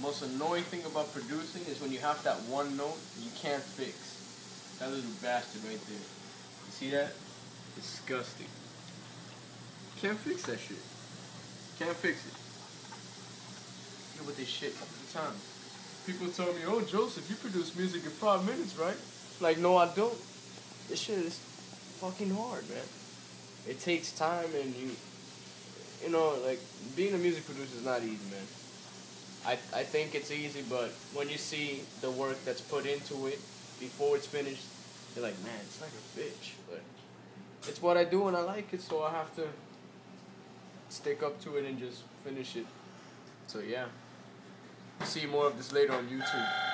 most annoying thing about producing is when you have that one note you can't fix. That little bastard right there. You see that? Disgusting. Can't fix that shit. Can't fix it. Deal with this shit all the time. People tell me, oh Joseph, you produce music in five minutes, right? Like, no, I don't. This shit is fucking hard, man. It takes time and you you know, like being a music producer is not easy, man. I I think it's easy, but when you see the work that's put into it before it's finished, you're like, man, it's like a bitch. But it's what I do and I like it, so I have to stick up to it and just finish it. So yeah. See more of this later on YouTube.